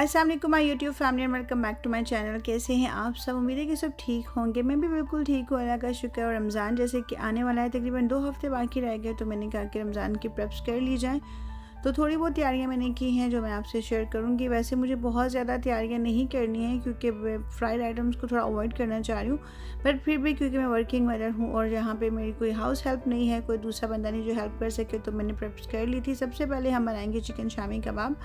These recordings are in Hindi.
Aslam my YouTube family and welcome back to my channel कैसे हैं आप सब? उम्मीद है कि सब ठीक होंगे। मैं भी बिल्कुल ठीक हूँ, अल्लाह का शुक्र और रमज़ान जैसे कि आने वाला है, तकरीबन दो हफ़्ते बाकी रह गए तो मैंने कहा कि रमज़ान की प्रप्स कर ली जाएँ। तो थोड़ी बहुत तैयारियाँ मैंने की हैं, जो मैं आपसे शेयर करूँगी। वैसे मुझे बहुत ज़्यादा तैयारियाँ नहीं करनी हैं, क्योंकि फ्राइड आइटम्स को थोड़ा अवॉइड करना चाह रही हूँ। बट फिर भी क्योंकि मैं वर्किंग मदर हूँ, और यहाँ पे मेरी कोई हाउस हेल्प नहीं है, कोई दूसरा बंदा नहीं जो हेल्प कर सके तो मैंने प्रेप्स कर ली थी। सबसे पहले हम बनाएँगे चिकन शामी कबाब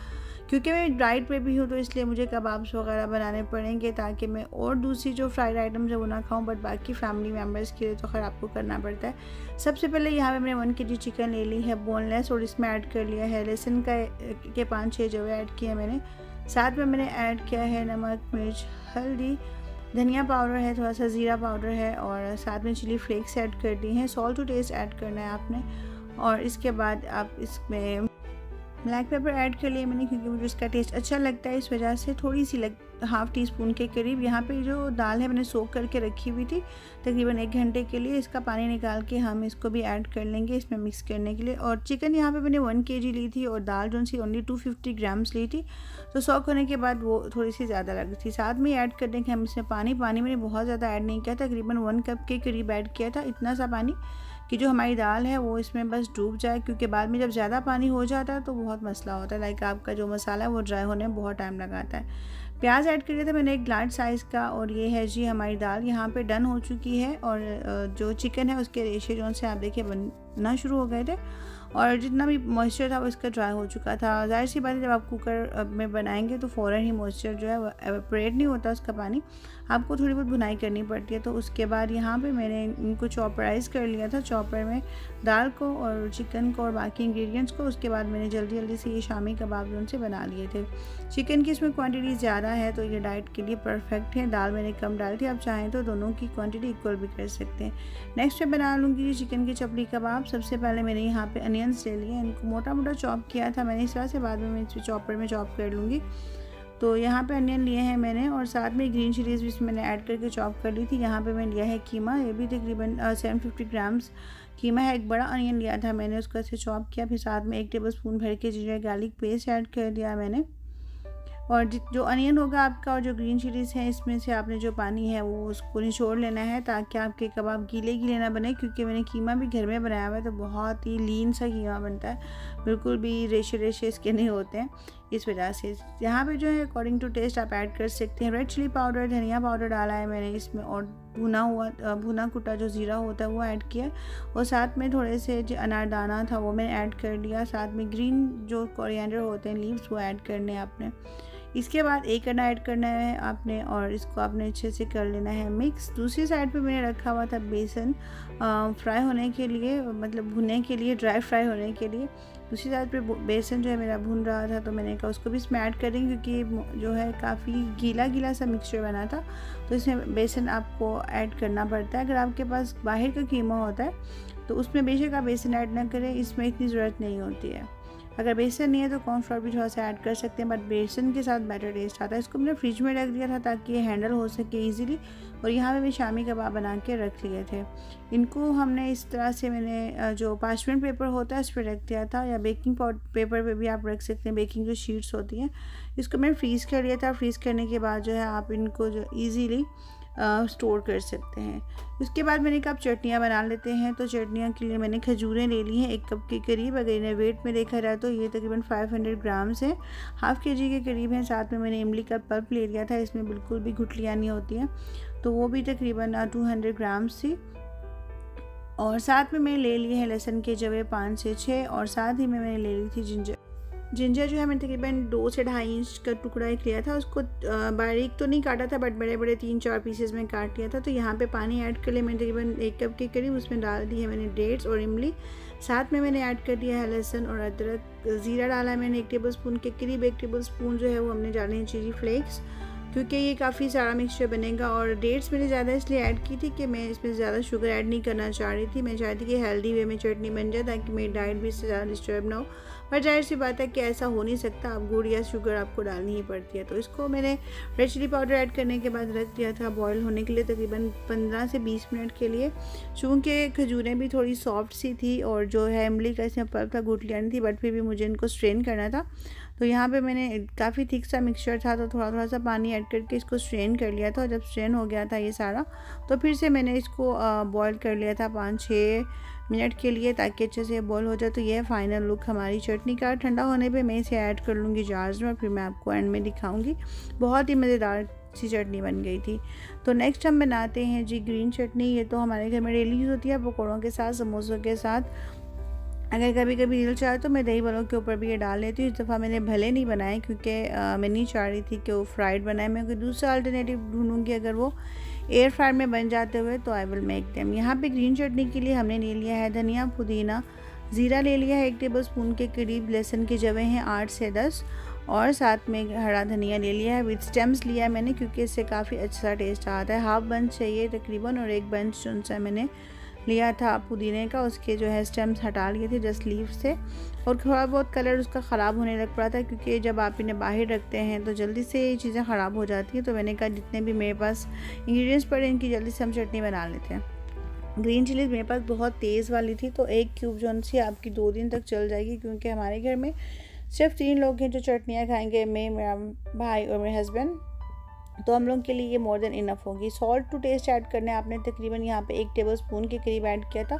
क्योंकि मैं डाइट पे भी हूँ तो इसलिए मुझे कबाब्स वगैरह बनाने पड़ेंगे ताकि मैं और दूसरी जो फ्राइड आइटम्स है वो ना खाऊँ बट बाकी फैमिली मेंबर्स के लिए तो खैर आपको करना पड़ता है। सबसे पहले यहाँ पे मैंने वन के जी चिकन ले ली है बोनलेस और इसमें ऐड कर लिया है लहसुन का, के पाँच छः जो है ऐड किया मैंने। साथ में मैंने ऐड किया है नमक, मिर्च, हल्दी, धनिया पाउडर है, थोड़ा सा ज़ीरा पाउडर है, और साथ में चिली फ्लेक्स ऐड कर दी हैं। सॉल्ट टू टेस्ट ऐड करना है आपने, और इसके बाद आप इसमें ब्लैक पेपर ऐड कर लिया मैंने क्योंकि मुझे इसका टेस्ट अच्छा लगता है, इस वजह से थोड़ी सी लग, हाफ़ टी स्पून के करीब यहाँ पे जो दाल है मैंने सोख करके रखी हुई थी, तकरीबन एक घंटे के लिए इसका पानी निकाल के हम इसको भी ऐड कर लेंगे इसमें मिक्स करने के लिए। और चिकन यहाँ पे मैंने वन के ली थी और दाल जो सी ओनली टू फिफ्टी ग्राम्स ली थी तो सोख होने के बाद वो थोड़ी सी ज़्यादा लग थी। साथ में ऐड कर देंगे हम इसमें पानी पानी मैंने बहुत ज़्यादा ऐड नहीं किया तकरीबन वन कप के करीब ऐड किया था, इतना सा पानी। कि जो हमारी दाल है वो इसमें बस डूब जाए, क्योंकि बाद में जब ज़्यादा पानी हो जाता है तो बहुत मसला होता है। लाइक आपका जो मसाला है वो ड्राई होने में बहुत टाइम लगाता है। प्याज ऐड करिए था मैंने एक लार्ज साइज़ का और ये है जी हमारी दाल। यहाँ पे डन हो चुकी है और जो चिकन है उसके रेशे जो से आप देखिए बनना शुरू हो गए थे। और जितना भी मॉइस्चर था वो इसका ड्राई हो चुका था। ज़ाहिर सी बात है, जब आप कुकर में बनाएँगे तो फ़ौरन ही मॉइस्चर जो है एवेपरेट नहीं होता उसका पानी। आपको थोड़ी बहुत बुनाई करनी पड़ती है तो उसके बाद यहाँ पे मैंने इनको चॉपराइज़ कर लिया था चॉपर में दाल को और चिकन को और बाकी इंग्रेडिएंट्स को। उसके बाद मैंने जल्दी जल्दी से ये शामी कबाब जो उनसे बना लिए थे। चिकन की इसमें क्वांटिटी ज़्यादा है तो ये डाइट के लिए परफेक्ट है। दाल मैंने कम डाली थी, आप चाहें तो दोनों की क्वान्टिटी इक्वल भी कर सकते हैं। नेक्स्ट मैं बना लूँगी चिकन की चपली कबाब। सबसे पहले मैंने यहाँ पर अनियंस ले लिए, इनको मोटा मोटा चॉप किया था मैंने, इस वजह से बाद में मैं इस चॉपर में चॉप कर लूँगी। तो यहाँ पे अनियन लिए हैं मैंने और साथ में ग्रीन चिलीज़ भी मैंने ऐड करके चॉप कर ली थी। यहाँ पे मैंने लिया है कीमा, ये भी तकरीबन सेवन फिफ्टी ग्राम्स कीमा है। एक बड़ा अनियन लिया था मैंने, उसको ऐसे चॉप किया, फिर साथ में एक टेबल स्पून भर के जिंजर गार्लिक पेस्ट ऐड कर दिया मैंने। और जो अनियन होगा आपका और जो ग्रीन चिलीज़ है, इसमें से आपने जो पानी है, वो उसको निचोड़ लेना है ताकि आपके कबाब गीले गीले ना बने, क्योंकि मैंने कीमा भी घर में बनाया हुआ है तो बहुत ही लीन सा कीमा बनता है। बिल्कुल भी रेशे रेशे इसके नहीं होते हैं, इस वजह से। यहाँ पे जो है अकॉर्डिंग टू टेस्ट आप ऐड कर सकते हैं। रेड चिली पाउडर धनिया पाउडर डाला है मैंने इसमें और भुना हुआ भुना कुटा जो ज़ीरा होता है, वो ऐड किया। और साथ में थोड़े से जो अनारदाना था, वो मैंने ऐड कर दिया साथ में ग्रीन जो कोरिएंडर होते हैं लीव्स वो ऐड करने आपने। इसके बाद एक अंडा ऐड करना है आपने और इसको आपने अच्छे से कर लेना है मिक्स। दूसरी साइड पे मैंने रखा हुआ था बेसन फ्राई होने के लिए मतलब भुनने के लिए, ड्राई फ्राई होने के लिए। दूसरी साइड पे बेसन जो है मेरा भून रहा था तो मैंने कहा उसको भी इसमें ऐड करेंगे क्योंकि जो है काफ़ी गीला गीला सा मिक्सचर बना था तो इसमें बेसन आपको ऐड करना पड़ता है। अगर आपके पास बाहर का कीमा होता है तो उसमें बेशक आप बेसन ऐड ना करें, इसमें इतनी ज़रूरत नहीं होती है। अगर बेसन नहीं है तो कॉर्नफ्लोर भी थोड़ा सा ऐड कर सकते हैं बट बेसन के साथ बेटर टेस्ट आता है। इसको मैंने फ्रिज में रख दिया था ताकि ये हैंडल हो सके इजीली और यहाँ पे भी शामी कबाब बना के रख लिए थे। इनको हमने इस तरह से मैंने जो पाचमेंट पेपर होता है उस पर रख दिया था, या बेकिंग पेपर पे भी आप रख सकते हैं बेकिंग जो शीट्स होती हैं। इसको मैंने फ्रीज़ कर लिया था। फ्रीज़ करने के बाद जो है आप इनको जो ईज़िली स्टोर कर सकते हैं। उसके बाद मैंने कहा चटनियाँ बना लेते हैं। तो चटनियाँ के लिए मैंने खजूरें ले ली हैं एक कप के करीब। अगर इन्हें वेट में देखा जाए तो ये तकरीबन 500 ग्राम्स है। हाफ़ के जी के करीब हैं। साथ में मैंने इमली का पल्प ले लिया था। इसमें बिल्कुल भी गुठलियाँ नहीं होती हैं। तो वो भी तकरीबन टू हंड्रेड ग्राम्स थी। और साथ में मैंने ले लिए हैं लहसन के जवे पाँच से छः और साथ ही में मैंने ले ली थी जिंजर जिंजर जो है, मैंने तकरीबन दो से ढाई इंच का टुकड़ा एक लिया था। उसको बारीक तो नहीं काटा था, बट बड़े बड़े तीन चार पीसेस में काट लिया था। तो यहाँ पे पानी ऐड कर लिया मैंने तकरीबन एक कप के करीब उसमें डाल दी है मैंने डेट्स और इमली। साथ में मैंने ऐड कर दिया है लहसुन और अदरक। ज़ीरा डाला है मैंने एक टेबल स्पून के करीब। एक टेबल स्पून जो है, वो हमने डाले हैं चिली फ्लेक्स क्योंकि ये काफ़ी सारा मिक्सचर बनेगा और डेट्स मैंने ज़्यादा इसलिए ऐड की थी कि मैं इसमें ज़्यादा शुगर ऐड नहीं करना चाह रही थी। मैं चाहती कि हेल्दी वे में चटनी बन जाए ताकि मेरी डाइट भी इससे ज़्यादा डिस्टर्ब ना हो। पर ज़ाहिर सी बात है कि ऐसा हो नहीं सकता। आप गुड़ या शुगर आपको डालनी ही पड़ती है। तो इसको मैंने रेड चिली पाउडर ऐड करने के बाद रख दिया था बॉयल होने के लिए तकरीबन पंद्रह से बीस मिनट के लिए। चूँकि खजूरें भी थोड़ी सॉफ्ट सी थी और जो है इमली का इसमें पल्प था गुटलियाँ थी बट फिर भी मुझे इनको स्ट्रेन करना था। तो यहाँ पे मैंने काफ़ी थिक सा मिक्सचर था तो थोड़ा थोड़ा सा पानी ऐड करके इसको स्ट्रेन कर लिया था और जब स्ट्रेन हो गया था ये सारा तो फिर से मैंने इसको बॉईल कर लिया था पाँच छः मिनट के लिए ताकि अच्छे से बॉयल हो जाए तो ये फाइनल लुक हमारी चटनी का। ठंडा होने पे मैं इसे ऐड कर लूँगी जार्ज में फिर मैं आपको एंड में दिखाऊँगी। बहुत ही मज़ेदार सी चटनी बन गई थी। तो नेक्स्ट हम बनाते हैं जी ग्रीन चटनी। ये तो हमारे घर में डेली यूज़ होती है, पकौड़ों के साथ, समोसों के साथ। अगर कभी कभी दिल चाहे तो मैं दही बलों के ऊपर भी ये डाल लेती हूँ। इस दफ़ा मैंने भले नहीं बनाए, क्योंकि मैं नहीं चाह रही थी कि वो फ्राइड बनाए। मैं कोई दूसरा अल्टरनेटिव ढूंढूँगी अगर वो। एयर फ्रायर में बन जाते हुए तो आई विल मेक देम यहाँ पे ग्रीन चटनी के लिए हमने ले लिया है धनिया, पुदीना, ज़ीरा ले लिया है एक टेबल स्पून के करीब, लहसुन के जवे हैं आठ से दस और साथ में हरा धनिया ले लिया है. विथ स्टेम्स लिया है मैंने क्योंकि इससे काफ़ी अच्छा टेस्ट आता है. हाफ़ बंच चाहिए तकरीबन और एक बंच जो सा मैंने लिया था पुदीने का. उसके जो है स्टेम्स हटा लिए थे जस्ट लीव से. और थोड़ा बहुत कलर उसका ख़राब होने लग पड़ा था क्योंकि जब आप इन्हें बाहर रखते हैं तो जल्दी से ये चीज़ें ख़राब हो जाती हैं। तो मैंने कहा जितने भी मेरे पास इंग्रेडिएंट्स पड़े इनकी जल्दी से हम चटनी बना लेते हैं। ग्रीन चिलीज़ मेरे पास बहुत तेज़ वाली थी तो एक क्यूब जो सी आपकी दो दिन तक चल जाएगी क्योंकि हमारे घर में सिर्फ़ तीन लोग हैं जो चटनियाँ खाएँगे, मैं, मेरा भाई और मेरे हस्बैंड तो हम लोग के लिए ये मोर देन इनफ होगी। सॉल्ट टू टेस्ट ऐड करने, आपने तकरीबन यहाँ पे एक टेबल स्पून के करीब ऐड किया था।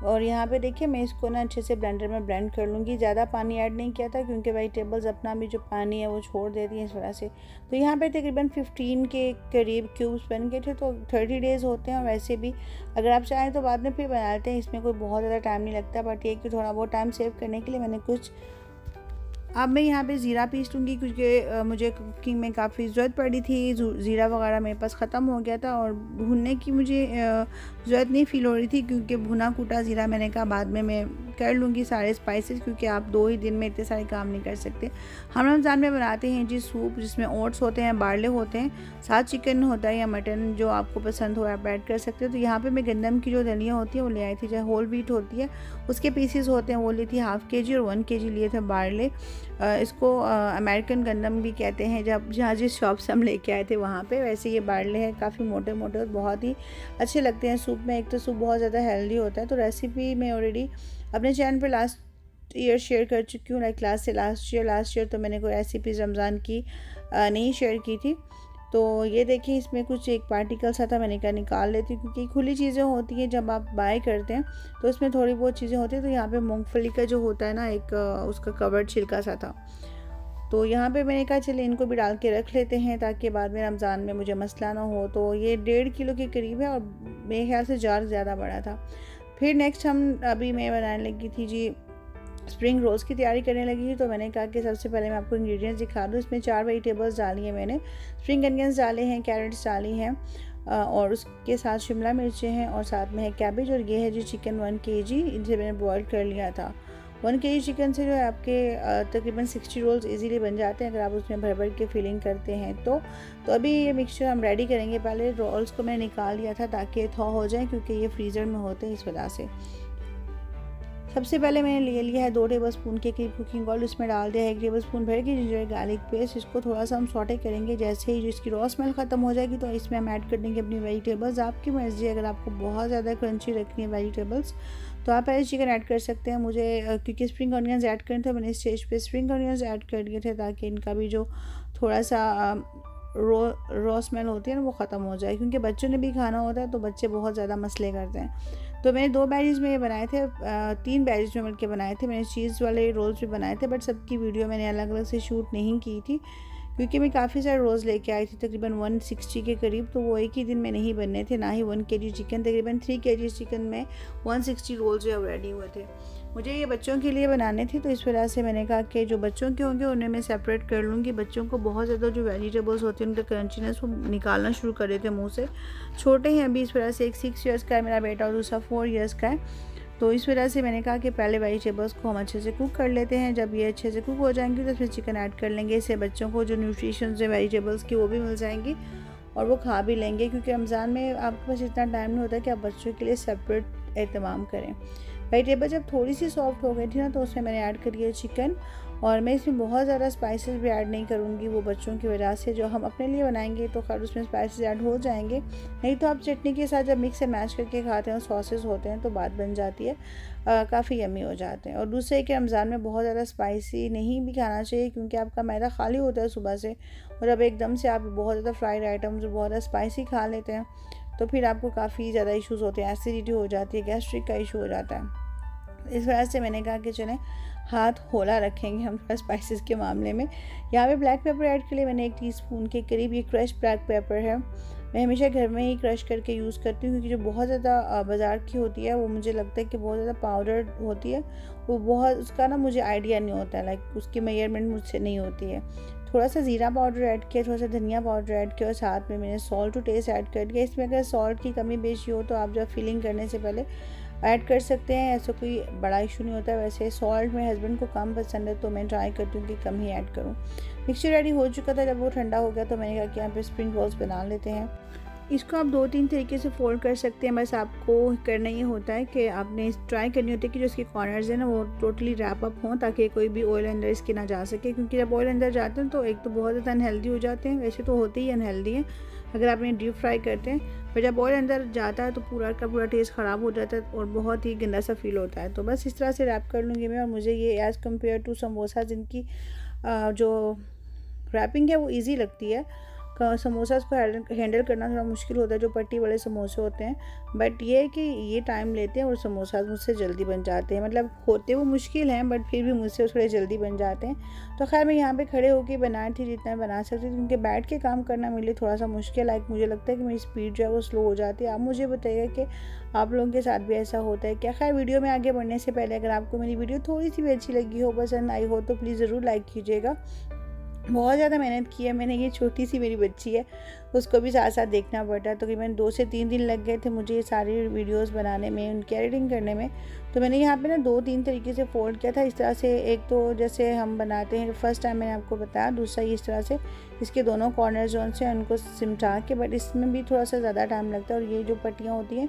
और यहाँ पे देखिए, मैं इसको ना अच्छे से ब्लेंडर में ब्लेंड कर लूँगी। ज़्यादा पानी ऐड नहीं किया था क्योंकि वेजिटेबल्स अपना भी जो पानी है वो छोड़ देती हैं इस वजह से। तो यहाँ पे तकरीबन 15 के करीब क्यूब्स बन गए थे तो 30 डेज़ होते हैं और वैसे भी अगर आप चाहें तो बाद में फिर बना लेते हैं। इसमें कोई बहुत ज़्यादा टाइम नहीं लगता बट ये कि थोड़ा बहुत टाइम सेव करने के लिए मैंने कुछ अब मैं यहाँ पे ज़ीरा पीस लूँगी क्योंकि मुझे कुकिंग में काफ़ी ज़रूरत पड़ी थी ज़ीरा वगैरह मेरे पास ख़त्म हो गया था और भुनने की मुझे ज़रूरत नहीं फ़ील हो रही थी क्योंकि भुना कूटा ज़ीरा मैंने कहा बाद में मैं कर लूँगी सारे स्पाइसेस क्योंकि आप दो ही दिन में इतने सारे काम नहीं कर सकते। हम रमज़ान में बनाते हैं जी सूप जिसमें ओट्स होते हैं बारले होते हैं, साथ चिकन होता है या मटन जो आपको पसंद हो आप ऐड कर सकते हो। तो यहाँ पर मैं गंदम की जो दलियाँ होती हैं वो ले आई थी चाहे होल वीट होती है, उसके पीसीस होते हैं, वो ली थी हाफ़ के जी और वन के जी लिए थे बारले इसको अमेरिकन गंदम भी कहते हैं, जब, जहाँ जिस शॉप से हम लेके आए थे वहाँ पे, वैसे ये बाड़ले हैं, काफ़ी मोटे मोटे और बहुत ही अच्छे लगते हैं सूप में। एक तो सूप बहुत ज़्यादा हेल्दी होता है तो रेसिपी मैं ऑलरेडी अपने चैनल पर लास्ट ईयर शेयर कर चुकी हूँ लाइक लास्ट से लास्ट ईयर लास्ट ईयर तो मैंने कोई रेसिपीज़ रमज़ान की नहीं शेयर की थी। तो ये देखिए, इसमें कुछ एक पार्टिकल सा था, मैंने कहा निकाल लेती हूँ, क्योंकि खुली चीज़ें होती हैं जब आप बाय करते हैं तो उसमें थोड़ी बहुत चीज़ें होती हैं तो यहाँ पे मूंगफली का जो होता है ना, एक उसका कवर्ड छिलका सा था। तो यहाँ पे मैंने कहा, चलिए इनको भी डाल के रख लेते हैं, ताकि बाद में रमज़ान में मुझे मसला ना हो। तो ये डेढ़ किलो के करीब है, और मेरे ख्याल से जार ज़्यादा बड़ा था। फिर नेक्स्ट हम, अभी मैं बनाने लगी थी जी स्प्रिंग रोल्स की तैयारी करने लगी तो मैंने कहा कि सबसे पहले मैं आपको इंग्रेडिएंट्स दिखा दूँ। इसमें चार वेजिटेबल्स डाली हैं मैंने। स्प्रिंग अनियंस डाले हैं कैरेट्स डाली हैं और उसके साथ शिमला मिर्चें हैं, और साथ में है कैबेज और ये है जी चिकन वन के जी इनसे मैंने बॉयल कर लिया था। वन के जी चिकन से जो है आपके तकरीबन सिक्सटी रोल्स इजीली बन जाते हैं, अगर आप उसमें भर भर के फिलिंग करते हैं तो। तो अभी ये मिक्सचर हम रेडी करेंगे। पहले रोल्स को मैंने निकाल लिया था ताकि थॉ हो जाए, क्योंकि ये फ्रीज़र में होते हैं इस वजह से। सबसे पहले मैंने ले लिया है दो टेबल स्पून के करीब कुकिंग ऑयल उसमें डाल दिया है, एक टेबल स्पून भर के जिंजर गार्लिक पेस्ट इसको थोड़ा सा हम सॉटे करेंगे, जैसे ही जो इसकी रॉ स्मेल ख़त्म हो जाएगी तो इसमें हम ऐड कर देंगे अपनी वेजिटेबल्स आपकी मर्ज़ी अगर आपको बहुत ज़्यादा क्रंची रखनी है वेजिटेबल्स तो आप पहले चिकन ऐड कर सकते हैं। मुझे क्योंकि स्प्रिंग ऑनियंस ऐड करने थे, मैंने स्टेज पे स्प्रिंग ऑनियंस ऐड कर दिए थे, ताकि इनका भी जो थोड़ा सा रो रॉ स्मेल होती है ना, वो ख़त्म हो जाए। क्योंकि बच्चों ने भी खाना होता है तो बच्चे बहुत ज़्यादा मसले करते हैं। तो मैंने दो बैजेज़ में ये बनाए थे तीन बैजेज़ में मिलकर बनाए थे। मैंने चीज़ वाले रोल्स भी बनाए थे, बट सबकी वीडियो मैंने अलग अलग से शूट नहीं की थी। क्योंकि मैं काफ़ी सारे रोज़ लेके आई थी, तकरीबन 160 के करीब तो वो एक ही दिन में नहीं बनने थे, ना ही वन के जी चिकन तकरीबन थ्री के जी चिकन में 160 रोल्स जो रेडी हुए थे। मुझे ये बच्चों के लिए बनाने थे तो इस वजह से मैंने कहा कि जो बच्चों के होंगे, उन्हें मैं सेपरेट कर लूँगी। बच्चों को बहुत ज़्यादा जो वेजिटेबल्स होते हैं, उनका क्रंचीनेस वो निकालना शुरू कर देते मुँह से। छोटे हैं अभी, इस वजह से एक सिक्स ईयर्स का है, मेरा बेटा और दूसरा फोर ईयर्स का है। तो इस वजह से मैंने कहा कि पहले वेजिटेबल्स को हम अच्छे से कुक कर लेते हैं। जब ये अच्छे से कुक हो जाएँगे तो इसमें चिकन ऐड कर लेंगे। इससे बच्चों को जो न्यूट्रिशन है वेजिटेबल्स की, वो भी मिल जाएँगी और वो खा भी लेंगे। क्योंकि रमज़ान में आपके पास इतना टाइम नहीं होता कि आप बच्चों के लिए सेपरेट अहतमाम करें। वेजिटेबल जब थोड़ी सी सॉफ्ट हो गई थी ना तो उसमें मैंने ऐड करी है चिकन। और मैं इसमें बहुत ज़्यादा स्पाइसेस भी ऐड नहीं करूँगी वो बच्चों की वजह से, जो हम अपने लिए बनाएँगे तो खैर उसमें स्पाइसेस ऐड हो जाएँगे। नहीं तो आप चटनी के साथ जब मिक्स मैच करके खाते हैं सॉसेस होते हैं तो बात बन जाती है। काफ़ी यमी हो जाते हैं। और दूसरे कि रमज़ान में बहुत ज़्यादा स्पाइसी नहीं भी खाना चाहिए, क्योंकि आपका मैदा खाली होता है सुबह से। और अब एकदम से आप बहुत ज़्यादा फ्राइड आइटम्स बहुत ज़्यादा स्पाइसी खा लेते हैं। तो फिर आपको काफ़ी ज़्यादा इश्यूज़ होते हैं एसिडिटी हो जाती है गैस्ट्रिक का इशू हो जाता है। इस वजह से मैंने कहा कि चलें, हाथ होला रखेंगे हम थोड़ा स्पाइसेस के मामले में। यहाँ पे ब्लैक पेपर ऐड के लिए मैंने एक टीस्पून के करीब ये क्रश ब्लैक पेपर है। मैं हमेशा घर में ही क्रश करके यूज़ करती हूँ क्योंकि जो बहुत ज़्यादा बाज़ार की होती है, वो मुझे लगता है कि बहुत ज़्यादा पाउडर होती है। वो बहुत, उसका ना मुझे आइडिया नहीं होता लाइक उसकी मेयरमेंट मुझसे नहीं होती है। थोड़ा सा ज़ीरा पाउडर ऐड किया, थोड़ा सा धनिया पाउडर ऐड किया और साथ में मैंने सॉल्ट टू टेस्ट ऐड कर दिया। इसमें अगर सॉल्ट की कमी बेची हो तो आप जब फिलिंग करने से पहले ऐड कर सकते हैं, ऐसा कोई बड़ा इशू नहीं होता। वैसे सॉल्ट मेरे हस्बैंड को कम पसंद है तो मैं ट्राई करती हूँ कि कम ही ऐड करूँ। मिक्सचर रेडी हो चुका था, जब वो ठंडा हो गया तो मैंने कहा कि यहाँ पे स्प्रिंग रोल्स बना लेते हैं। इसको आप दो तीन तरीके से फोल्ड कर सकते हैं। बस आपको करना ये होता है कि आपने ट्राई करनी होती है कि जो इसके कॉर्नर्स हैं ना, वो टोटली रैप अप हों ताकि कोई भी ऑयल अंदर इसके ना जा सके। क्योंकि जब ऑयल अंदर जाते हैं तो एक तो बहुत ज़्यादा अनहेल्दी हो जाते हैं। वैसे तो होते ही अनहेल्दी हैं, अगर आप इन्हें डीप फ्राई करते हैं। पर जब ऑयल अंदर जाता है तो पूरा का पूरा टेस्ट ख़राब हो जाता है और बहुत ही गंदा सा फील होता है। तो बस इस तरह से रैप कर लूँगी मैं और मुझे ये एज़ कंपेयर टू समोसा जिनकी जो रैपिंग है वो ईजी लगती है। समोसा को हैंडल करना थोड़ा मुश्किल होता है, जो पट्टी वाले समोसे होते हैं। बट ये है कि ये टाइम लेते हैं और समोसा मुझसे जल्दी बन जाते हैं। मतलब होते वो मुश्किल हैं बट फिर भी मुझसे थोड़े जल्दी बन जाते हैं। तो खैर मैं यहाँ पे खड़े होकर बनाई थी जितना बना सकती थी, क्योंकि बैठ के काम करना मेरे लिए थोड़ा सा मुश्किल लाइक मुझे लगता है कि मेरी स्पीड जो है वो स्लो हो जाती है। आप मुझे बताइए कि आप लोगों के साथ भी ऐसा होता है क्या? खैर वीडियो में आगे बढ़ने से पहले अगर आपको मेरी वीडियो थोड़ी सी भी अच्छी लगी हो, पसंद आई हो तो प्लीज़ ज़रूर लाइक कीजिएगा। बहुत ज़्यादा मेहनत की है। मैंने ये छोटी सी मेरी बच्ची है, उसको भी साथ साथ देखना पड़ता तो दो से तीन दिन लग गए थे मुझे ये सारी वीडियोस बनाने में, उनकी एडिटिंग करने में। तो मैंने यहाँ पे ना दो तीन तरीके से फोल्ड किया था, इस तरह से एक तो जैसे हम बनाते हैं, फ़र्स्ट टाइम मैंने आपको बताया, दूसरा इस तरह से, इसके दोनों कॉर्नर जोन से उनको सिमटा के बट इसमें भी थोड़ा सा ज़्यादा टाइम लगता है और ये जो पट्टियाँ होती हैं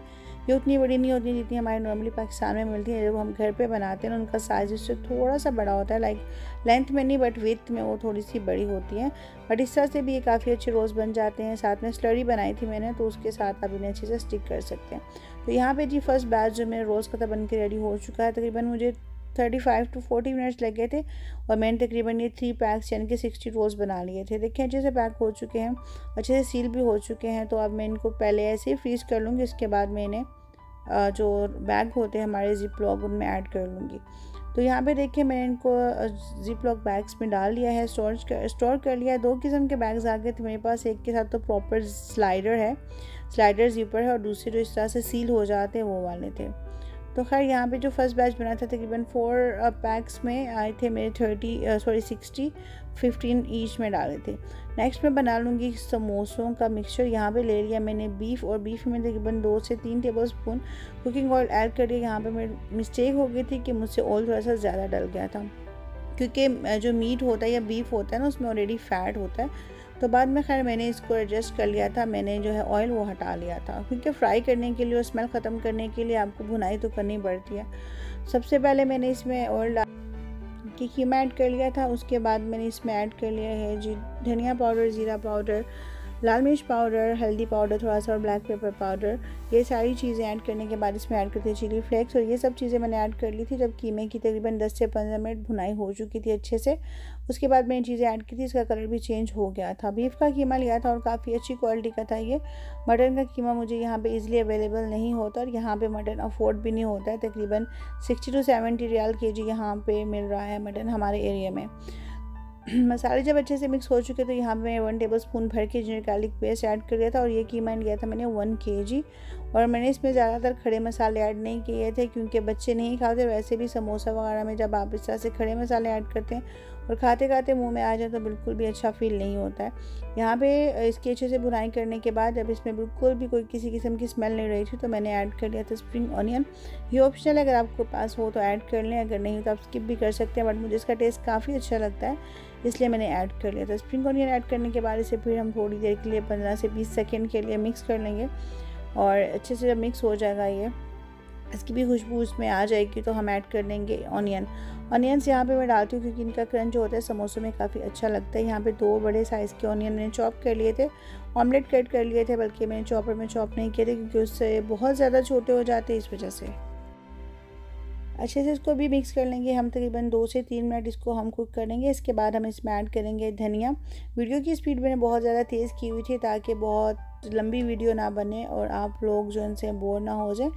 ये उतनी बड़ी नहीं होती जितनी हमारे नॉर्मली पाकिस्तान में मिलती है। जब हम घर पे बनाते हैं उनका साइज़ इससे थोड़ा सा बड़ा होता है लाइक लेंथ में नहीं बट विथ में वो थोड़ी सी बड़ी होती है। बट इस तरह से भी ये काफ़ी अच्छे रोज़ बन जाते हैं। साथ में स्लरी बनाई थी मैंने तो उसके साथ आप इन्हें अच्छे से स्टिक कर सकते हैं। तो यहाँ पर जी फ़र्स्ट बैच जो मेरे रोज़ का बन के रेडी हो चुका है, तकरीबन मुझे thirty five to forty minutes लग गए थे और मैंने तकरीबन ये थ्री पैक्स यानी कि सिक्सटी रोज़ बना लिए थे। देखिए, अच्छे से पैक हो चुके हैं, अच्छे से सील भी हो चुके हैं तो अब मैं इनको पहले ऐसे ही फ्रीज़ कर लूँगी, उसके बाद मैं इन्हें जो बैग होते हैं हमारे जिप लॉग उनमें ऐड कर लूँगी। तो यहाँ पे देखिए मैंने इनको जिप लॉक बैग्स में डाल लिया है स्टोर कर स्टोर कर लिया है। दो किस्म के बैग्स आ गए थे मेरे पास, एक के साथ तो प्रॉपर स्लाइडर है, स्लाइडर जीपर है और दूसरे जो इस तरह से सील हो जाते हैं वो वाले थे। तो खैर, यहाँ पे जो फ़र्स्ट बैच बना था, तकरीबन फोर पैक्स में आए थे मेरे thirty sorry sixty fifteen each में डाले थे। नेक्स्ट मैं बना लूँगी समोसों का मिक्सचर यहाँ पे ले लिया मैंने बीफ और बीफ में तकरीबन दो से तीन tablespoon cooking oil add कर दिया। यहाँ पर मेरी मिस्टेक हो गई थी कि मुझसे ऑयल थोड़ा सा ज़्यादा डल गया था। क्योंकि जो मीट होता है या बीफ होता है ना, उसमें ऑलरेडी फ़ैट होता है। तो बाद में खैर मैंने इसको एडजस्ट कर लिया था, मैंने जो है ऑयल वो हटा लिया था। क्योंकि फ्राई करने के लिए और स्मेल ख़त्म करने के लिए आपको भुनाई तो करनी पड़ती है। सबसे पहले मैंने इसमें ऑयल डाल की कीमा ऐड कर लिया था, उसके बाद मैंने इसमें ऐड कर लिया है जी धनिया पाउडर ज़ीरा पाउडर लाल मिर्च पाउडर हल्दी पाउडर थोड़ा सा और ब्लैक पेपर पाउडर ये सारी चीज़ें ऐड करने के बाद इसमें ऐड करते चिली फ्लेक्स और ये सब चीज़ें मैंने ऐड कर ली थी जब कीमे की तकरीबन 10 से 15 मिनट भुनाई हो चुकी थी अच्छे से। उसके बाद मैंने चीज़ें ऐड की थी, इसका कलर भी चेंज हो गया था। बीफ का कीमा लिया था और काफ़ी अच्छी क्वालिटी का था ये। मटन का कीमा मुझे यहाँ पर ईजिली अवेलेबल नहीं होता और यहाँ पर मटन अफोर्ड भी नहीं होता है। तकरीबन सिक्सटी टू सेवेंटी रियाल के जी यहाँ पर मिल रहा है मटन हमारे एरिया में। मसाले जब अच्छे से मिक्स हो चुके तो यहाँ पे मैं वन टेबल स्पून भर के जिंजर गार्लिक पेस्ट ऐड कर दिया था और ये कीमा लिया था मैंने वन के जी और मैंने इसमें ज़्यादातर खड़े मसाले ऐड नहीं किए थे क्योंकि बच्चे नहीं खाते, वैसे भी समोसा वगैरह में जब आप इस तरह से खड़े मसाले ऐड करते हैं और खाते खाते मुँह में आ जाए तो बिल्कुल भी अच्छा फील नहीं होता है। यहाँ पे इसकी अच्छे से बुनाई करने के बाद जब इसमें बिल्कुल भी कोई किसी किस्म की स्मेल नहीं रही थी तो मैंने ऐड कर लिया था स्प्रिंग ऑनियन ये ऑप्शनल अगर आपके पास हो तो ऐड कर लें, अगर नहीं तो आप स्किप भी कर सकते हैं बट मुझे इसका टेस्ट काफ़ी अच्छा लगता है, इसलिए मैंने ऐड कर लिया था। स्प्रिंग ऑनियन ऐड करने के बाद इसे फिर हम थोड़ी देर के लिए, पंद्रह से बीस सेकेंड के लिए मिक्स कर लेंगे और अच्छे से जब मिक्स हो जाएगा ये इसकी भी खुशबू उसमें आ जाएगी तो हम ऐड कर देंगे ऑनियन ऑनियंस यहाँ पे मैं डालती हूँ क्योंकि इनका क्रंच जो होता है, समोसों में काफ़ी अच्छा लगता है। यहाँ पे दो बड़े साइज़ के ऑनियन मैंने चॉप कर लिए थे। ऑमलेट कट कर लिए थे, बल्कि मैंने चॉपर में चॉप नहीं किए थे क्योंकि उससे बहुत ज़्यादा छोटे हो जाते हैं इस वजह से। अच्छे से इसको भी मिक्स कर लेंगे। हम तकरीबन दो से तीन मिनट इसको हम कुक करेंगे। इसके बाद हम इसमें ऐड करेंगे धनिया। वीडियो की स्पीड मैंने बहुत ज़्यादा तेज़ की हुई थी ताकि बहुत लंबी वीडियो ना बने और आप लोग जो इनसे बोर ना हो जाए।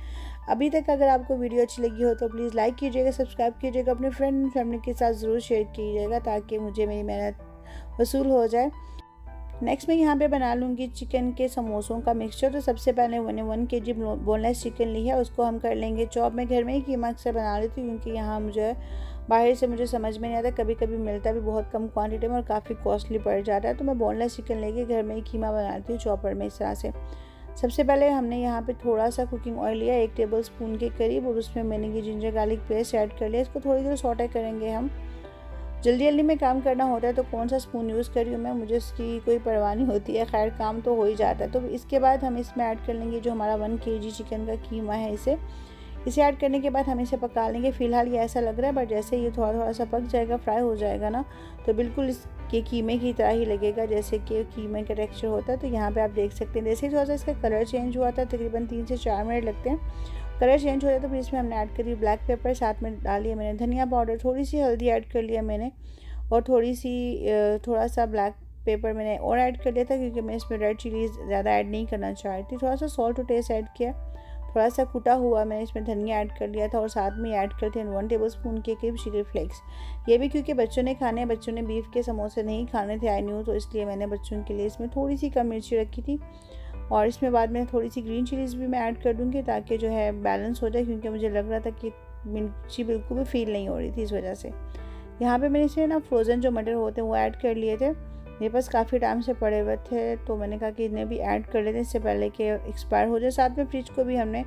अभी तक अगर आपको वीडियो अच्छी लगी हो तो प्लीज़ लाइक कीजिएगा सब्सक्राइब कीजिएगा, अपने फ्रेंड फैमिली के साथ ज़रूर शेयर कीजिएगा ताकि मुझे मेरी मेहनत वसूल हो जाए। नेक्स्ट मैं यहाँ पे बना लूँगी चिकन के समोसों का मिक्सचर तो सबसे पहले मैंने वन के जी बोनलेस चिकन ली है। उसको हम कर लेंगे चॉप मैं घर में ही कीमा अक्सर बना लेती हूँ क्योंकि यहाँ मुझे बाहर से मुझे समझ में नहीं आता। कभी कभी मिलता भी बहुत कम क्वांटिटी में और काफ़ी कॉस्टली पड़ जाता है। तो मैं बोनलेस चिकन लेके घर में ही कीमा बनाती हूँ चॉपर में इस तरह से। सबसे पहले हमने यहाँ पे थोड़ा सा कुकिंग ऑयल लिया, एक टेबल स्पून के करीब। और उसमें मैंने ये जिंजर गार्लिक पेस्ट ऐड कर लिया। इसको थोड़ी देर सॉटे करेंगे हम। जल्दी जल्दी में काम करना होता है तो कौन सा स्पून यूज़ कर हूँ मैं? मुझे इसकी कोई परवाह नहीं होती है। खैर, काम तो हो ही जाता है। तो इसके बाद हम इसमें ऐड कर लेंगे जो हमारा वन के चिकन का कीमा है इसे। इसे ऐड करने के बाद हम इसे पका लेंगे। फ़िलहाल ये ऐसा लग रहा है बट जैसे ये थोड़ा थोड़ा सा पक जाएगा फ्राई हो जाएगा ना तो बिल्कुल इसके कीमे की तरह ही लगेगा, जैसे कि कीमे का टेक्सचर होता है। तो यहाँ पे आप देख सकते हैं, जैसे ही थोड़ा सा इसका कलर चेंज हुआ था, तकरीबन तीन से चार मिनट लगते हैं। कलर चेंज हो जाता तो फिर इसमें हमने ऐड करी ब्लैक पेपर साथ में डाल लिया मैंने धनिया पाउडर थोड़ी सी हल्दी ऐड कर लिया मैंने और थोड़ी सी थोड़ा सा ब्लैक पेपर मैंने और ऐड कर लिया था क्योंकि मैं इसमें रेड चिलीज़ ज़्यादा ऐड नहीं करना चाह रही थी। थोड़ा सा सॉल्ट और टेस्ट ऐड किया, थोड़ा सा कुटा हुआ मैंने इसमें धनिया ऐड कर लिया था और साथ में ऐड करते हैं वन टेबल स्पून के करीब चिली फ्लेक्स ये भी क्योंकि बच्चों ने खाने बच्चों ने बीफ के समोसे नहीं खाने थे आई न्यू तो इसलिए मैंने बच्चों के लिए इसमें थोड़ी सी कम मिर्ची रखी थी। और इसमें बाद में थोड़ी सी ग्रीन चिलीज़ भी मैं ऐड कर दूँगी ताकि जो है बैलेंस हो जाए, क्योंकि मुझे लग रहा था कि मिर्ची बिल्कुल भी फील नहीं हो रही थी इस वजह से। यहाँ पे मैंने इसमें ना फ्रोज़न जो मटर होते हैं वो ऐड कर लिए थे। मेरे पास काफ़ी टाइम से पड़े हुए थे तो मैंने कहा कि इन्हें भी ऐड कर लेते हैं इससे पहले कि एक्सपायर हो जाए। साथ में फ्रिज को भी हमने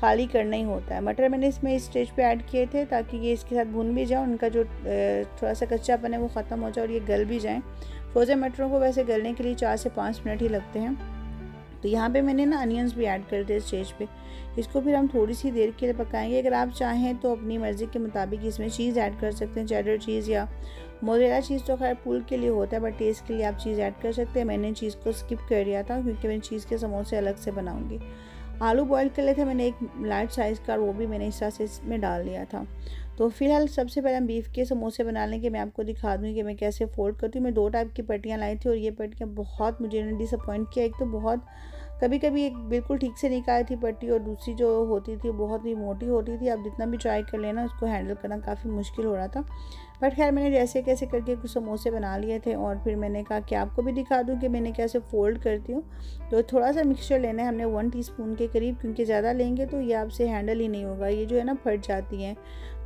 खाली करना ही होता है। मटर मैंने इसमें इस स्टेज पे ऐड किए थे ताकि ये इसके साथ भून भी जाए उनका जो थोड़ा सा कच्चापन है वो ख़त्म हो जाए और ये गल भी जाए। फ्रोज़न मटरों को वैसे गलने के लिए चार से पाँच मिनट ही लगते हैं। तो यहाँ पे मैंने ना अनियंस भी ऐड कर दिए स्टेज पे। इसको फिर हम थोड़ी सी देर के लिए पकाएँगे। अगर आप चाहें तो अपनी मर्ज़ी के मुताबिक इसमें चीज़ ऐड कर सकते हैं चैडर चीज़ या मोरेला चीज़ तो खैर पुल के लिए होता है, बट टेस्ट के लिए आप चीज़ ऐड कर सकते हैं। मैंने चीज़ को स्किप कर दिया था क्योंकि मैं चीज़ के समोसे अलग से बनाऊँगी। आलू बॉयल कर लिए थे मैंने एक लार्ज साइज़ का वो भी मैंने इस तरह से इसमें डाल दिया था। तो फ़िलहाल सबसे पहले हम बीफ के समोसे बना लेंगे मैं आपको दिखा दूँगी कि मैं कैसे फोल्ड करती हूँ। मैं दो टाइप की पट्टियाँ लाई थी और ये पट्टियाँ बहुत मुझे डिसअपॉइंट किया। एक तो बहुत कभी कभी एक बिल्कुल ठीक से निकाली थी पट्टी और दूसरी जो होती थी बहुत ही मोटी होती थी अब जितना भी ट्राई कर लेना, उसको हैंडल करना काफ़ी मुश्किल हो रहा था। बट खैर, मैंने जैसे कैसे करके कुछ समोसे बना लिए थे और फिर मैंने कहा कि आपको भी दिखा दूँ कि मैंने कैसे फ़ोल्ड करती हूँ। तो थोड़ा सा मिक्सचर लेना है, हमने वन टीस्पून के करीब, क्योंकि ज़्यादा लेंगे तो ये आपसे हैंडल ही नहीं होगा। ये जो है ना, फट जाती हैं।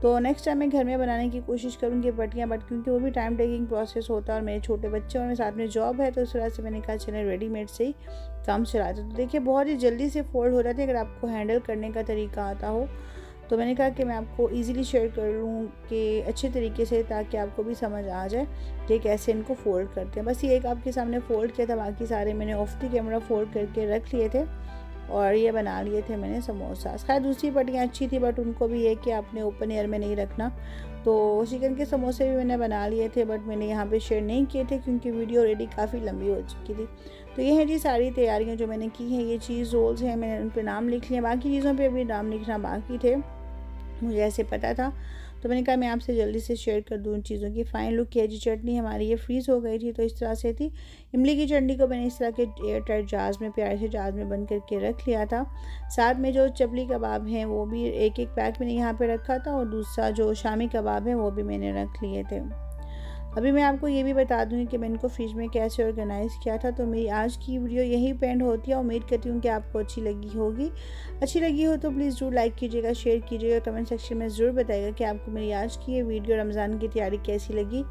तो नेक्स्ट टाइम मैं घर में बनाने की कोशिश करूँगी पट्टियाँ बट क्योंकि वो भी टाइम टेकिंग प्रोसेस होता है और मेरे छोटे बच्चे और मेरे साथ में जॉब है तो इस तरह से मैंने कहा, चले रेडीमेड से ही काम चलाते तो देखिए, बहुत ही जल्दी से फोल्ड हो जाते हैं अगर आपको हैंडल करने का तरीका आता हो। तो मैंने कहा कि मैं आपको इजीली शेयर कर लूँ कि अच्छे तरीके से ताकि आपको भी समझ आ जाए कि कैसे इनको फ़ोल्ड करते हैं। बस ये एक आपके सामने फ़ोल्ड किया था, बाकी सारे मैंने ऑफ़ द कैमरा फ़ोल्ड करके रख लिए थे। और ये बना लिए थे मैंने समोसा। खैर, दूसरी पट्टियाँ अच्छी थी बट उनको भी ये कि आपने ओपन एयर में नहीं रखना। तो चिकन के समोसे भी मैंने बना लिए थे बट मैंने यहाँ पे शेयर नहीं किए थे क्योंकि वीडियो ऑलरेडी काफ़ी लंबी हो चुकी थी। तो ये है जी सारी तैयारियाँ जो मैंने की हैं। ये चीज़ रोल्स हैं, मैंने उन पर नाम लिख लिया बाकी चीज़ों पर अभी नाम लिखना बाकी थे। मुझे ऐसे पता था। तो मैंने कहा, मैं आपसे जल्दी से शेयर कर दूँ उन चीज़ों की। फ़ाइन लुक की जी चटनी हमारी, ये फ्रीज़ हो गई थी तो इस तरह से थी। इमली की चटनी को मैंने इस तरह के एयर टाइट जहाज़ में, प्यार से जहाज़ में बंद करके रख लिया था। साथ में जो चपली कबाब हैं, वो भी एक एक पैक मैंने यहाँ पर रखा था और दूसरा जो शामी कबाब है, वो भी मैंने रख लिए थे। अभी मैं आपको ये भी बता दूँगी कि मैंने इनको फ्रिज में कैसे ऑर्गेनाइज़ किया था। तो मेरी आज की वीडियो यही पेंड होती है उम्मीद करती हूँ कि आपको अच्छी लगी होगी। अच्छी लगी हो तो प्लीज़ ज़रूर लाइक कीजिएगा शेयर कीजिएगा कमेंट सेक्शन में ज़रूर बताइएगा कि आपको मेरी आज की ये वीडियो रमज़ान की तैयारी कैसी लगी।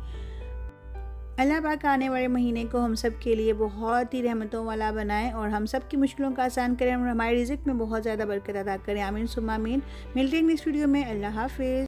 अल्लाह पाक आने वाले महीने को हम सब के लिए बहुत ही रहमतों वाला बनाएँ और हम सब की मुश्किलों का आसान करें और हमारे रिजिक में बहुत ज़्यादा बरकत अदा करें। आमीन सुमामीन मिलते हैं नेक्स्ट वीडियो में। अल्लाह हाफिज़।